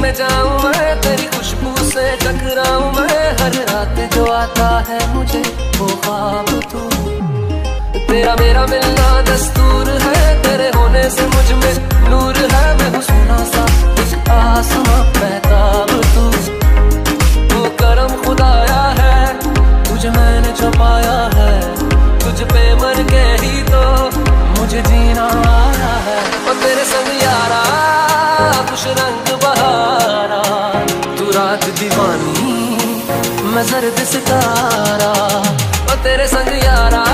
में जाऊँ, मैं तेरी खुशबू से टकराऊं। मैं हर रात जो आता है मुझे, वो ख्वाब तू। तेरा मेरा मिलना दस्तूर है, तेरे होने से मुझमें नूर है। मैं हूँ सोना सा एक आसमां महताब तू। तू करम खुदाया है, तुझे मैंने छुपाया है। तुझ पे मर के ही तो मुझे जीना आया है। और तेरे संग यारा, खुश रंग बहारा तू रात दीवानी मैं जर्द सितारा और तेरे संग यारा